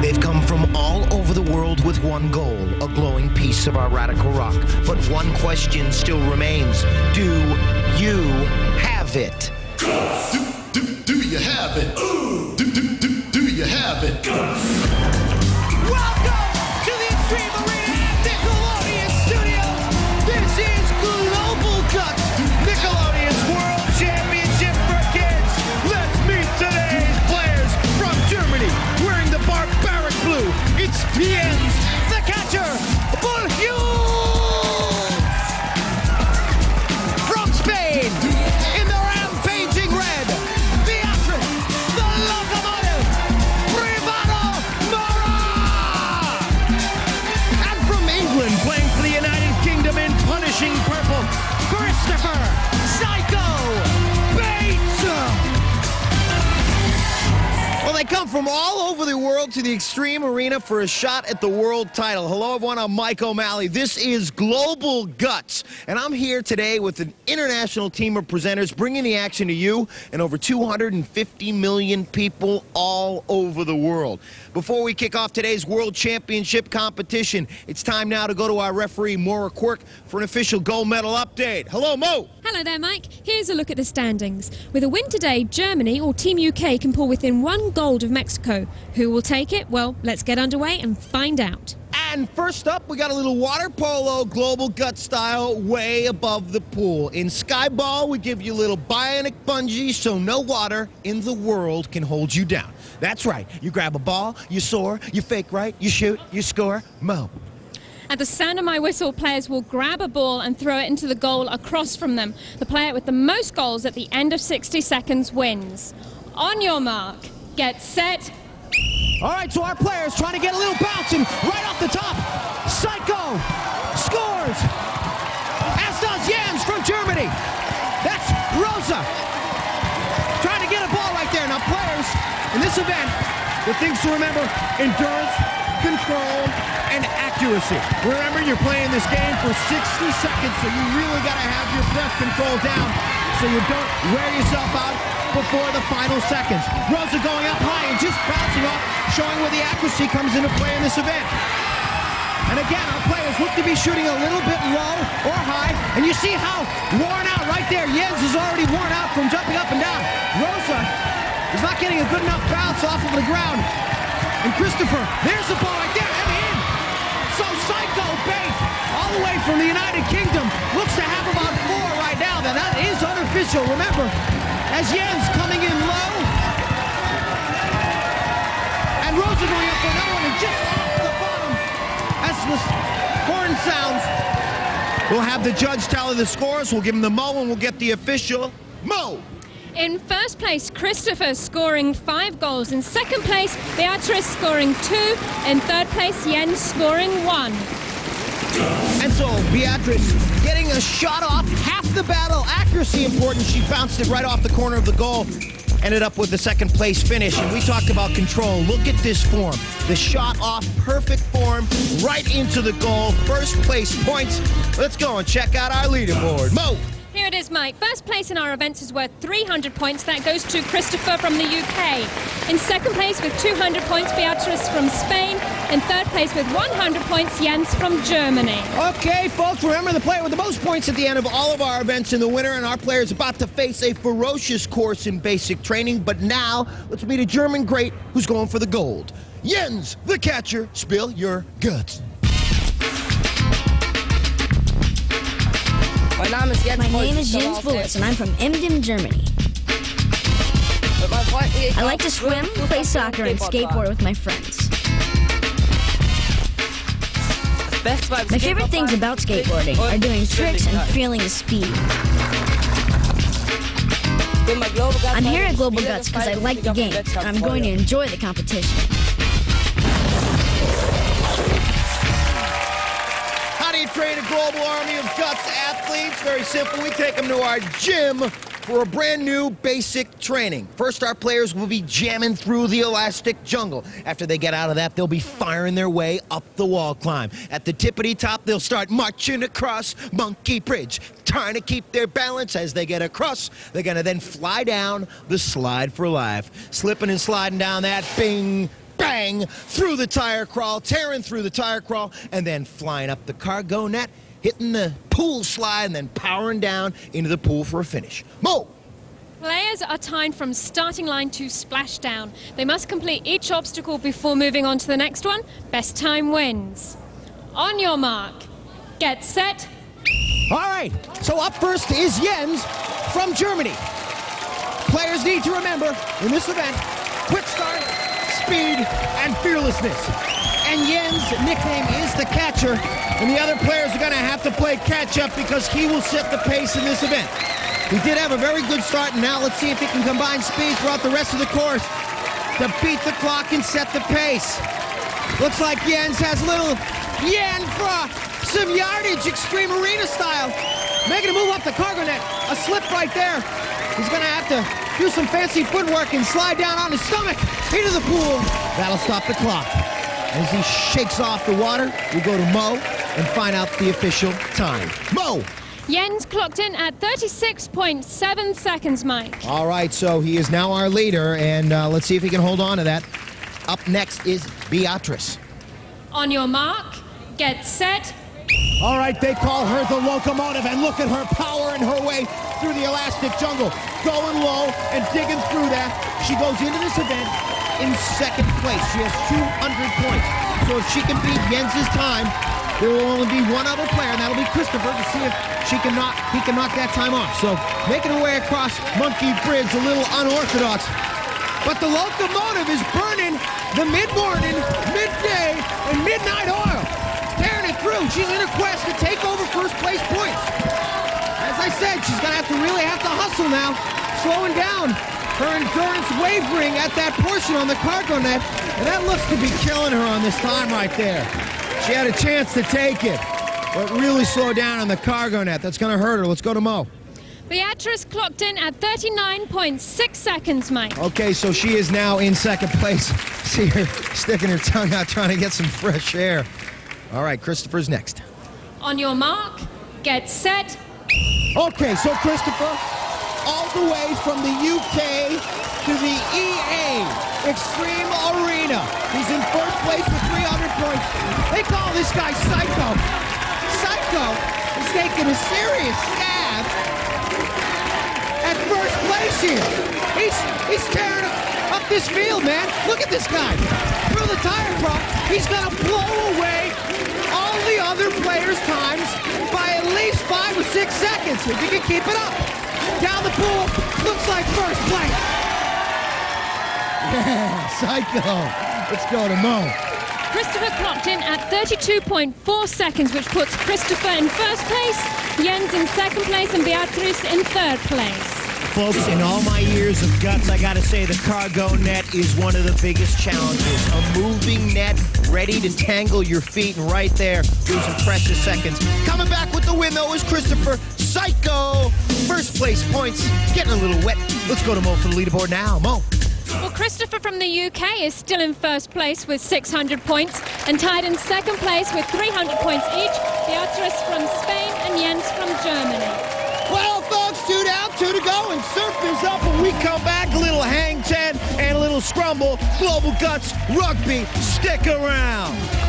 They've come from all over the world with one goal, a glowing piece of our radical rock. But one question still remains. Do you have it? Do, do, do you have it? Do, do, do, do you have it? From all over the world to the Extreme Arena for a shot at the world title. Hello, everyone. I'm Mike O'Malley. This is Global Guts, and I'm here today with an international team of presenters bringing the action to you and over 250 million people all over the world. Before we kick off today's World Championship competition, it's time now to go to our referee, Maura Quirk, for an official gold medal update. Hello, Mo. Hello there, Mike. Here's a look at the standings. With a win today, Germany or Team UK can pull within one gold of Mexico. Who will take it? Well, let's get underway and find out. And first up, we got a little water polo global gut style way above the pool. In Skyball, we give you a little bionic bungee so no water in the world can hold you down. That's right. You grab a ball, you soar, you fake right, you shoot, you score. Mo. At the sound of my whistle, players will grab a ball and throw it into the goal across from them. The player with the most goals at the end of 60 seconds wins. On your mark, get set. All right, so our players trying to get a little bouncing right off the top. Psycho scores. As does Jens from Germany. That's Rosa. Trying to get a ball right there. Now, players in this event, the things to remember endurance, control, and accuracy. Remember, you're playing this game for 60 seconds, so you really got to have your breath control down so you don't wear yourself out before the final seconds. Rosa going up high and just bouncing off, showing where the accuracy comes into play in this event. And again, our players look to be shooting a little bit low or high, and you see how worn out right there. Jens is already worn out from jumping up and down. Rosa is not getting a good enough bounce off of the ground. And Christopher, there's the ball right there, and in. So Psycho Bate, all the way from the United Kingdom, looks to have about four right now. Now that is unofficial, remember. As Jens coming in low. And going up for another one, and just off the bottom. As the horn sounds, we'll have the judge tally the scores. We'll give him the mo, and we'll get the official mo. In first place, Christopher scoring five goals. In second place, Beatrice scoring two. In third place, Jens scoring one. And so Beatrice getting a shot off, half the battle. Accuracy important. She bounced it right off the corner of the goal. Ended up with the second place finish. And we talked about control. Look at this form. The shot off, perfect form, right into the goal. First place points. Let's go and check out our leaderboard. Mo. Here it is, Mike. First place in our events is worth 300 points. That goes to Christopher from the UK. In second place with 200 points, Beatrice from Spain. In third place with 100 points, Jens from Germany. Okay, folks, remember the player with the most points at the end of all of our events in the winter, and our player is about to face a ferocious course in basic training. But now, let's meet a German great who's going for the gold. Jens, the catcher, spill your guts. Mein Name ist Jens My name is Jens aus der- Bolhuis, and I'm from Emden, Germany. Mit meinen Freunden gehe ich I like to swim, play soccer, and Skateboard skateboard with my friends. Das Beste beim My favorite things about skateboarding are doing tricks and feeling the speed. Ich bin bei Global Guts, I'm here at Global Guts because I like the mich auf den game, and I'm going to enjoy the competition. How do you train a global army of guts athletes? Very simple. We take them to our gym for a brand new basic training. First, our players will be jamming through the elastic jungle. After they get out of that, they'll be firing their way up the wall climb. At the tippity top, they'll start marching across Monkey Bridge, trying to keep their balance as they get across. They're going to then fly down the slide for life, slipping and sliding down that bing bang through the tire crawl, tearing through the tire crawl, and then flying up the cargo net, hitting the pool slide, and then powering down into the pool for a finish. Mo! Players are timed from starting line to splashdown. They must complete each obstacle before moving on to the next one. Best time wins. On your mark, get set. All right, so up first is Jens from Germany. Players need to remember in this event quick start, speed, and fearlessness. And Jens' nickname is the catcher, and the other players are going to have to play catch up because he will set the pace in this event. He did have a very good start, and now let's see if he can combine speed throughout the rest of the course to beat the clock and set the pace. Looks like Jens has a little yen for some yardage, extreme arena style. Making a move up the cargo net. A slip right there. He's gonna have to do some fancy footwork and slide down on his stomach into the pool. That'll stop the clock. As he shakes off the water, we go to Mo and find out the official time. Mo! Jens clocked in at 36.7 seconds, Mike. All right, so he is now our leader, and uh, let's see if he can hold on to that. Up next is Beatrice. On your mark, get set. All right, they call her the locomotive, and look at her power and her way through the elastic jungle, going low and digging through that. She goes into this event in second place. She has 200 points. So if she can beat Jens's time, there will only be one other player, and that'll be Christopher, to see if she can knock, he can knock that time off. So making her way across Monkey Bridge, a little unorthodox. But the locomotive is burning the mid-morning, midday, and midnight oil. Tearing it through. She's in a quest to take over first place points. As I said, she's going to have to really have to hustle now. Slowing down. Her endurance wavering at that portion on the cargo net. And that looks to be killing her on this time right there. She had a chance to take it, but really slow down on the cargo net. That's going to hurt her. Let's go to Mo. Beatrice clocked in at 39.6 seconds, Mike. Okay, so she is now in second place. See her sticking her tongue out trying to get some fresh air. All right, Christopher's next. On your mark, get set. Okay, so Christopher, all the way from the UK to the EA Extreme Arena. He's in first place with 300 points. They call this guy Psycho. Psycho is taking a serious stab at first place here. He's he's tearing up this field, man. Look at this guy. Through the tire prop, he's gonna blow away all the other players' times by at least five or six seconds if he can keep it up. Down the pool, looks like first place. Yeah, Psycho. Let's go to Mo. Christopher clocked in at 32.4 seconds, which puts Christopher in first place, Jens in second place, and Beatrice in third place. Folks, in all my years of guts, I gotta say the cargo net is one of the biggest challenges. A moving net ready to tangle your feet, and right there, losing precious seconds. Coming back with the win, though, is Christopher Psycho. First place points, getting a little wet. Let's go to Mo for the leaderboard now. Mo. Well, Christopher from the UK is still in first place with 600 points and tied in second place with 300 points each. Beatrice from Spain and Jens from Germany. Well, folks, two down, two to go, and surf is up. When we come back, a little hang ten and a little scrumble. Global Guts Rugby. Stick around.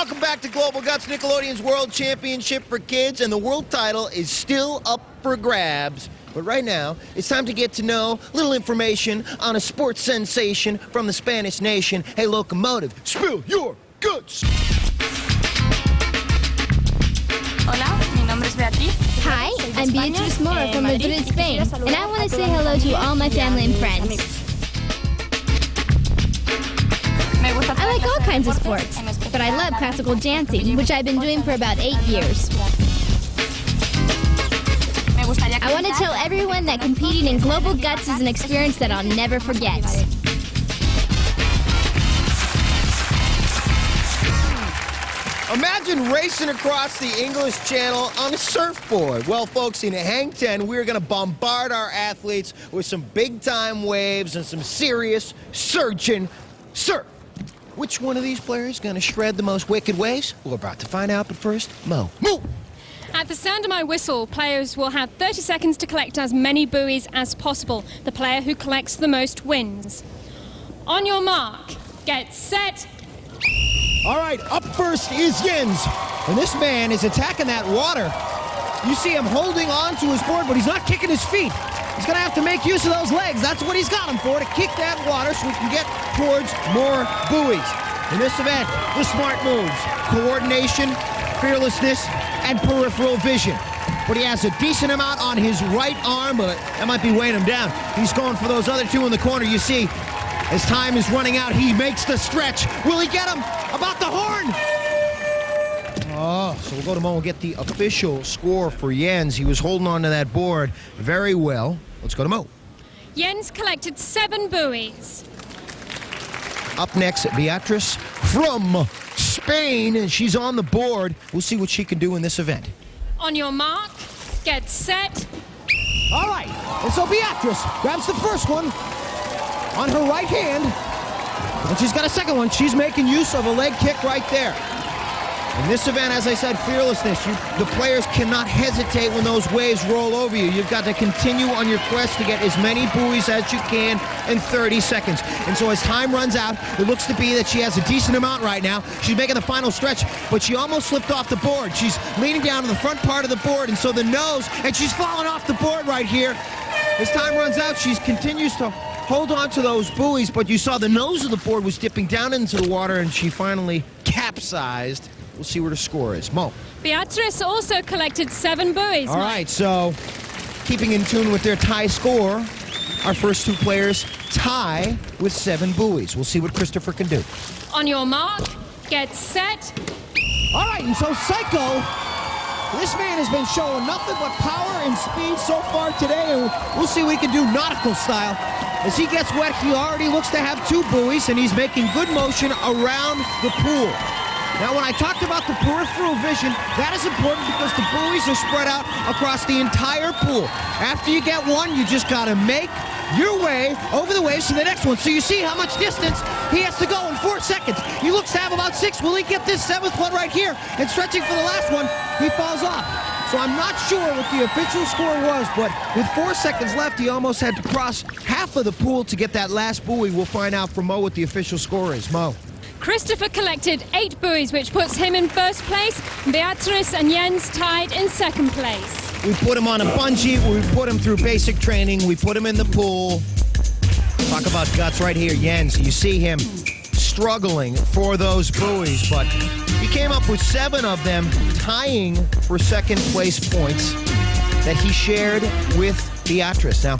Welcome back to Global Guts, Nickelodeon's World Championship for Kids, and the world title is still up for grabs. But right now, it's time to get to know a little information on a sports sensation from the Spanish nation. Hey, Locomotive, spill your guts. Hola, mi nombre es Beatriz. Hi, I'm Beatrice Mora eh, from Madrid, Spain, and I want to say hello to all my family and friends. Me gusta I like all kinds of sports, but I love classical dancing, which I've been doing for about eight years. I want to tell everyone that competing in Global Guts is an experience that I'll never forget. Imagine racing across the English Channel on a surfboard. Well, folks, in Hang 10, we're going to bombard our athletes with some big time waves and some serious surging surf. Which one of these players going to shred the most wicked waves? We're about to find out, but first, Mo. Mo! At the sound of my whistle, players will have 30 seconds to collect as many buoys as possible. The player who collects the most wins. On your mark, get set. All right, up first is Jens. And this man is attacking that water. You see him holding on to his board, but he's not kicking his feet. He's going to have to make use of those legs. That's what he's got him for, to kick that water so we can get towards more buoys. In this event, the smart moves, coordination, fearlessness, and peripheral vision. But he has a decent amount on his right arm, but that might be weighing him down. He's going for those other two in the corner. You see, as time is running out, he makes the stretch. Will he get him? About the horn! Oh, so we'll go to Mo and get the official score for Jens. He was holding on to that board very well. Let's go to Mo. Jens collected seven buoys. Up next, Beatrice from Spain, and she's on the board. We'll see what she can do in this event. On your mark, get set. All right, and so Beatrice grabs the first one on her right hand, and she's got a second one. She's making use of a leg kick right there. In this event, as I said, fearlessness. You, the players cannot hesitate when those waves roll over you. You've got to continue on your quest to get as many buoys as you can in 30 seconds. And so as time runs out, it looks to be that she has a decent amount right now. She's making the final stretch, but she almost slipped off the board. She's leaning down to the front part of the board, and so the nose, and she's falling off the board right here. As time runs out, she continues to hold on to those buoys, but you saw the nose of the board was dipping down into the water, and she finally capsized. We'll see where the score is. Mo. Beatrice also collected seven buoys. All right, so keeping in tune with their tie score, our first two players tie with seven buoys. We'll see what Christopher can do. On your mark, get set. All right, and so Psycho, this man has been showing nothing but power and speed so far today, and we'll see what he can do nautical style. As he gets wet, he already looks to have two buoys, and he's making good motion around the pool. Now, when I talked about the peripheral vision, that is important because the buoys are spread out across the entire pool. After you get one, you just got to make your way over the waves to the next one. So you see how much distance he has to go in four seconds. He looks to have about six. Will he get this seventh one right here? And stretching for the last one, he falls off. So I'm not sure what the official score was, but with four seconds left, he almost had to cross half of the pool to get that last buoy. We'll find out from Mo what the official score is. Mo. Christopher collected eight buoys, which puts him in first place. Beatrice and Jens tied in second place. We put him on a bungee. We put him through basic training. We put him in the pool. Talk about guts right here, Jens. You see him struggling for those buoys, but he came up with seven of them, tying for second place points that he shared with Beatrice. Now,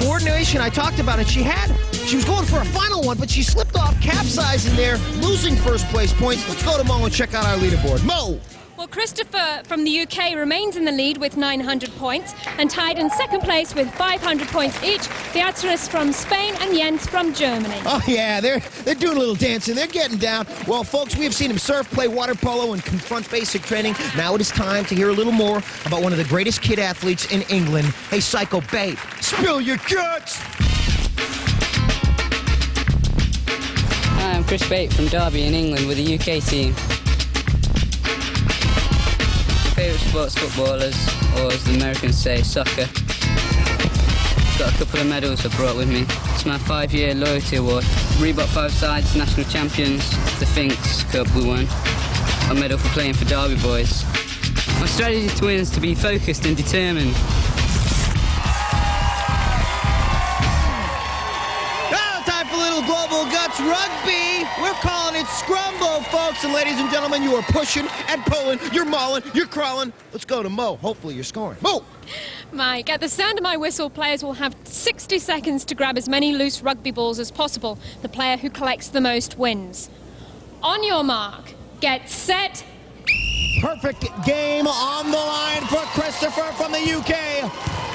coordination, I talked about it. She had, she was going for a final one, but she slipped off, capsizing there, losing first place points. Let's go to Mo and check out our leaderboard. Mo! Well, Christopher from the UK remains in the lead with 900 points and tied in second place with 500 points each. Beatrice from Spain and Jens from Germany. Oh yeah, they're they're doing a little dancing. They're getting down. Well, folks, we have seen him surf, play water polo, and confront basic training. Now it is time to hear a little more about one of the greatest kid athletes in England. Hey, Psycho Babe, spill your guts. Hi, I'm Chris Bate from Derby in England with the UK team. Favourite sport's footballers, or as the Americans say, soccer. Got a couple of medals I brought with me. It's my five-year loyalty award. Reebok Five Sides National Champions, the Finks Cup we won. A medal for playing for Derby boys. My strategy to win is to be focused and determined. Guts rugby. We're calling it scrumble, folks. And ladies and gentlemen, you are pushing and pulling. You're mauling. You're crawling. Let's go to Mo. Hopefully you're scoring. Mo. Mike, at the sound of my whistle, players will have 60 seconds to grab as many loose rugby balls as possible. The player who collects the most wins. On your mark, get set. Perfect game on the line for Christopher from the UK.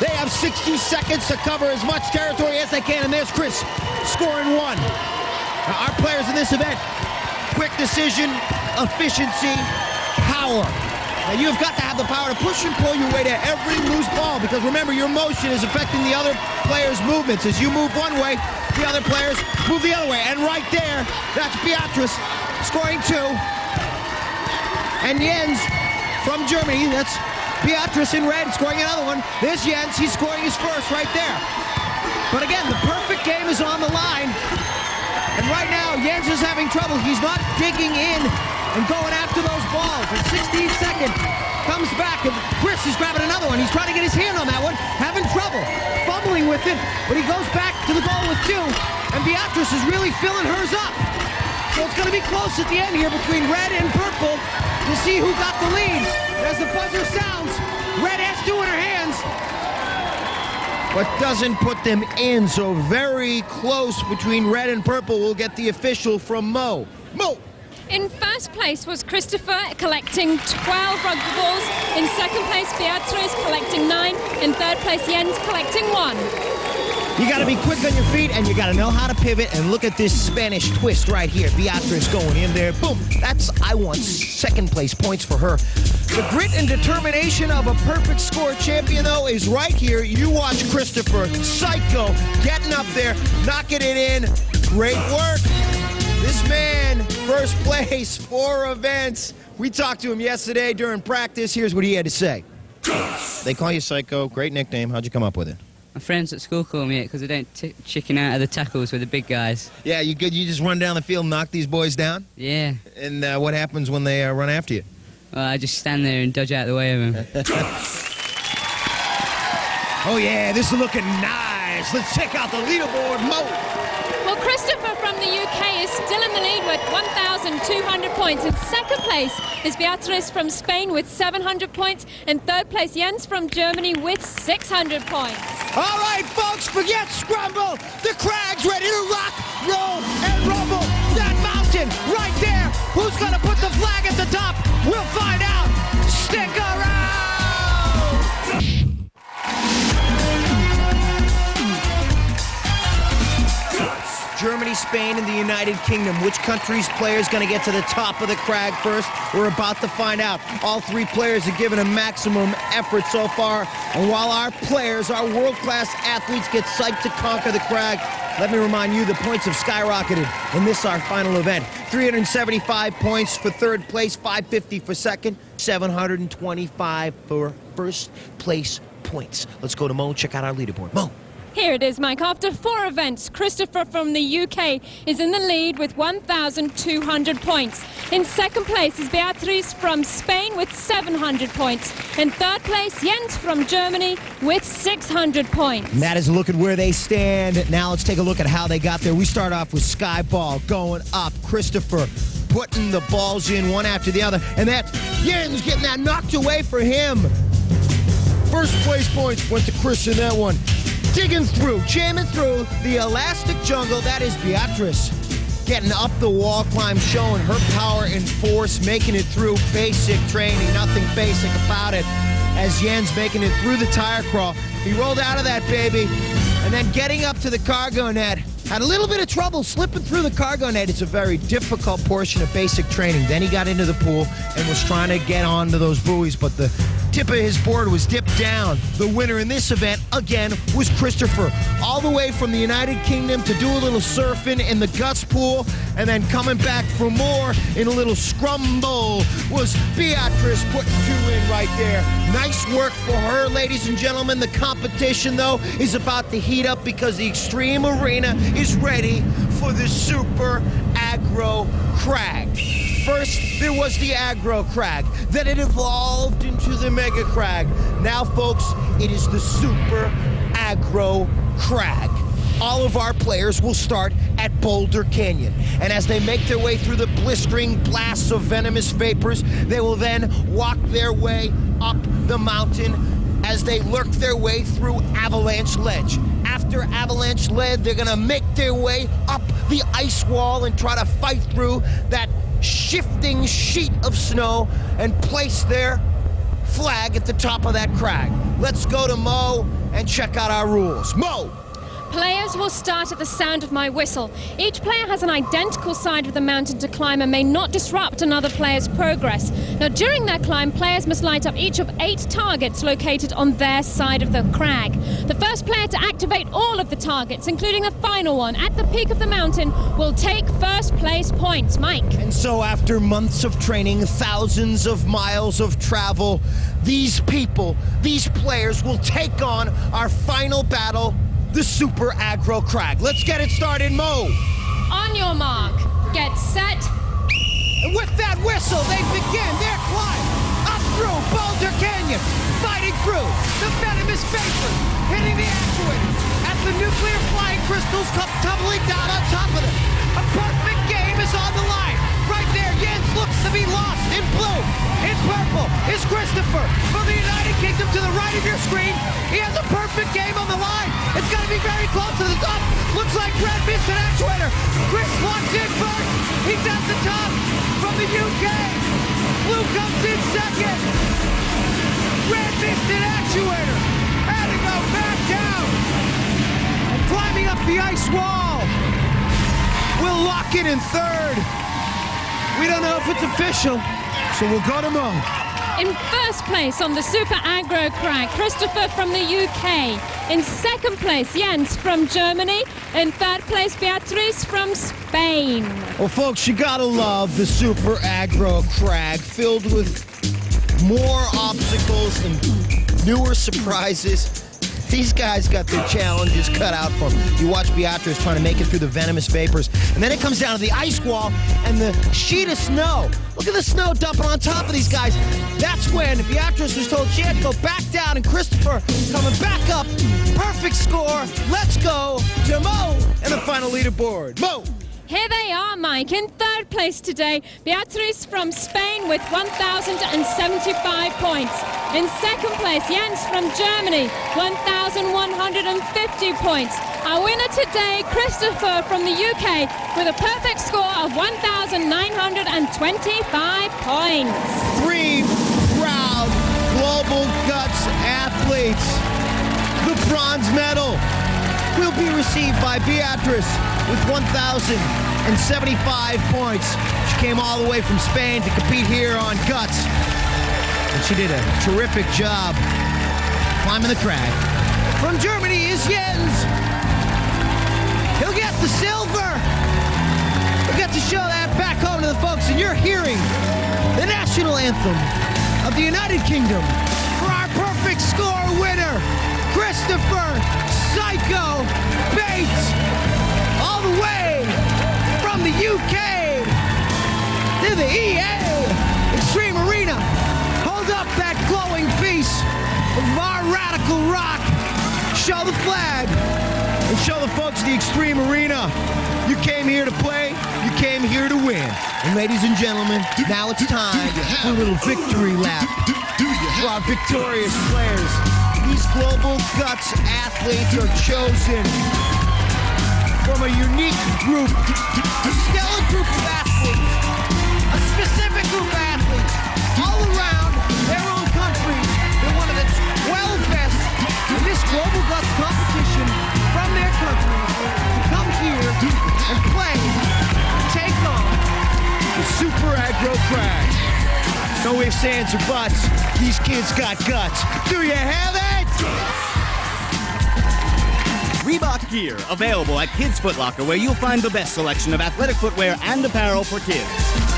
They have 60 seconds to cover as much territory as they can, and there's Chris scoring one. Now, our players in this event, quick decision, efficiency, power. Now, you've got to have the power to push and pull your way to every loose ball because remember, your motion is affecting the other players' movements. As you move one way, the other players move the other way. And right there, that's Beatrice scoring two. And Jens from Germany. That's Beatrice in red scoring another one. There's Jens. He's scoring his first right there. But again, the perfect game is on the line. And right now, Jens is having trouble. He's not digging in and going after those balls. And 16 second comes back, and Chris is grabbing another one. He's trying to get his hand on that one, having trouble, fumbling with it. But he goes back to the goal with two, and Beatrice is really filling hers up. So it's going to be close at the end here between red and purple to see who got the lead. As the buzzer sounds, red has two in her hands. But doesn't put them in, so very close between red and purple. We'll get the official from Mo. Mo! In first place was Christopher collecting 12 rugby balls. In second place, Beatrice collecting 9. In third place, Jens collecting 1. You got to be quick on your feet and you got to know how to pivot. And look at this Spanish twist right here. Beatrice going in there. Boom. That's, I want second place points for her. The grit and determination of a perfect score champion, though, is right here. You watch Christopher, psycho, getting up there, knocking it in. Great work. This man, first place, four events. We talked to him yesterday during practice. Here's what he had to say. They call you Psycho. Great nickname. How'd you come up with it? My friends at school call me it because I don't t- chicken out of the tackles with the big guys. Yeah, you good? You just run down the field and knock these boys down? Yeah. And uh, what happens when they uh, run after you? Well, I just stand there and dodge out of the way of them. Oh, yeah, this is looking nice. Let's check out the leaderboard, Mo. Still in the lead with 1,200 points. In second place is Beatrice from Spain with 700 points. And third place, Jens from Germany with 600 points. All right, folks, forget Scrumble. The Crag's ready to rock, roll, and rumble. That mountain right there. Who's going to put the flag at the top? We'll find out. Stick around. Germany, Spain, and the United Kingdom. Which country's player is going to get to the top of the crag first? We're about to find out. All three players have given a maximum effort so far. And while our players, our world-class athletes, get psyched to conquer the crag, let me remind you the points have skyrocketed in this our final event. 375 points for third place, 550 for second, 725 for first place points. Let's go to Mo check out our leaderboard. Mo. Here it is, Mike. After four events, Christopher from the UK is in the lead with 1,200 points. In second place is Beatriz from Spain with 700 points. In third place, Jens from Germany with 600 points. And that is a look at where they stand. Now let's take a look at how they got there. We start off with Skyball going up. Christopher putting the balls in one after the other. And that Jens getting that knocked away for him. First place points went to Chris in that one. Digging through, jamming through the elastic jungle. That is Beatrice. Getting up the wall climb, showing her power and force, making it through basic training. Nothing basic about it. As Jens making it through the tire crawl. He rolled out of that baby. And then getting up to the cargo net. Had a little bit of trouble slipping through the cargo net. It's a very difficult portion of basic training. Then he got into the pool and was trying to get onto those buoys, but the tip of his board was dipped down. The winner in this event, again, was Christopher. All the way from the United Kingdom to do a little surfing in the Guts pool, and then coming back for more in a little scrumble was Beatrice putting two in right there. Nice work for her, ladies and gentlemen. The competition, though, is about to heat up because the Extreme Arena is ready for the Super Aggro Crag. First, there was the aggro crag. Then it evolved into the mega crag. Now, folks, it is the super aggro crag. All of our players will start at Boulder Canyon. And as they make their way through the blistering blasts of venomous vapors, they will then walk their way up the mountain as they lurk their way through Avalanche Ledge. After Avalanche Ledge, they're gonna make their way up the ice wall and try to fight through that shifting sheet of snow and place their flag at the top of that crag. Let's go to Mo and check out our rules. Mo! Players will start at the sound of my whistle. Each player has an identical side of the mountain to climb and may not disrupt another player's progress. Now, during their climb, players must light up each of eight targets located on their side of the crag. The first player to activate all of the targets, including the final one at the peak of the mountain, will take first place points. Mike. And so, after months of training, thousands of miles of travel, these people, these players will take on our final battle, the Super Aggro Crag. Let's get it started, Mo. On your mark, get set. And with that whistle, they begin their climb up through Boulder Canyon, fighting through the venomous vapor, hitting the actuators as the nuclear flying crystals come tumbling down on top of them. A perfect game is on the line. Right there, Jens looks to be lost in blue. In purple is Christopher from the United Kingdom to the right of your screen. He has a perfect game on the line. It's going to be very close to the top. Looks like Brad missed an actuator. Chris walks in first. He's at the top from the UK. Blue comes in second. Red missed an actuator. Had to go back down. Climbing up the ice wall. We'll lock it in third. We don't know if it's official, so we'll go to Mo. In first place on the Super Aggro Crag, Christopher from the UK. In second place, Jens from Germany. In third place, Beatriz from Spain. Well, folks, you gotta love the Super Aggro Crag, filled with more obstacles and newer surprises. These guys got their challenges cut out for them. You watch Beatrice trying to make it through the venomous vapors, and then it comes down to the ice wall and the sheet of snow. Look at the snow dumping on top of these guys. That's when Beatrice was told she had to go back down, and Christopher coming back up. Perfect score. Let's go to Mo and the final leaderboard. Mo. Here they are, Mike. In third place today, Beatriz from Spain with 1,075 points. In second place, Jens from Germany, 1,150 points. Our winner today, Christopher from the UK, with a perfect score of 1,925 points. Three proud Global Guts athletes. The bronze medal will be received by Beatrice with 1,075 points. She came all the way from Spain to compete here on Guts. And she did a terrific job climbing the crag. From Germany is Jens. He'll get the silver. We'll get to show that back home to the folks, and you're hearing the national anthem of the United Kingdom for our perfect score winner, Christopher Psycho Bates, all the way from the UK to the EA Extreme Arena. Hold up that glowing piece of our radical rock. Show the flag and show the folks the Extreme Arena. You came here to play, you came here to win. And ladies and gentlemen, now it's time for a little victory lap for our victorious players. Global Guts athletes are chosen from a unique group, a stellar group of athletes, a specific group of athletes, all around their own country. They're one of the 12 best in this Global Guts competition from their country to come here and play, take on the Super Aggro Crag. No ifs, ands, or buts. These kids got guts. Do you have it? Reebok gear available at Kids Foot Locker, where you'll find the best selection of athletic footwear and apparel for kids.